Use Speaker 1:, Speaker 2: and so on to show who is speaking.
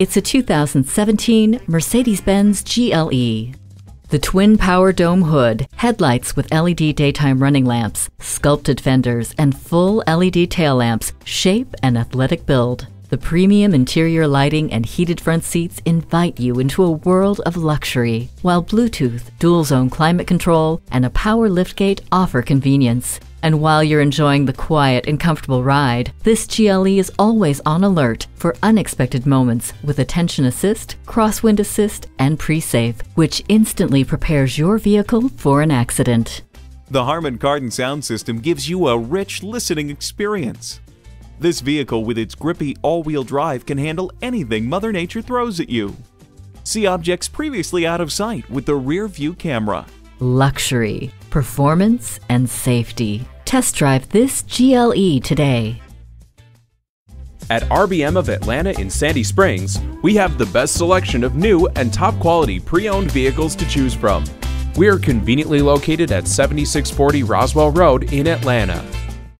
Speaker 1: It's a 2017 Mercedes-Benz GLE. The twin power dome hood, headlights with LED daytime running lamps, sculpted fenders, and full LED tail lamps shape an athletic build. The premium interior lighting and heated front seats invite you into a world of luxury, while Bluetooth, dual zone climate control, and a power liftgate offer convenience. And while you're enjoying the quiet and comfortable ride, this GLE is always on alert for unexpected moments with attention assist, crosswind assist, and pre-safe, which instantly prepares your vehicle for an accident.
Speaker 2: The Harman Kardon sound system gives you a rich listening experience. This vehicle with its grippy all-wheel drive can handle anything Mother Nature throws at you. See objects previously out of sight with the rear view camera.
Speaker 1: Luxury, performance, and safety. Test drive this GLE today.
Speaker 3: At RBM of Atlanta in Sandy Springs, we have the best selection of new and top quality pre-owned vehicles to choose from. We are conveniently located at 7640 Roswell Road in Atlanta.